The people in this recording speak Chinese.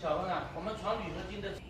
小峰啊，我们传铝合金的。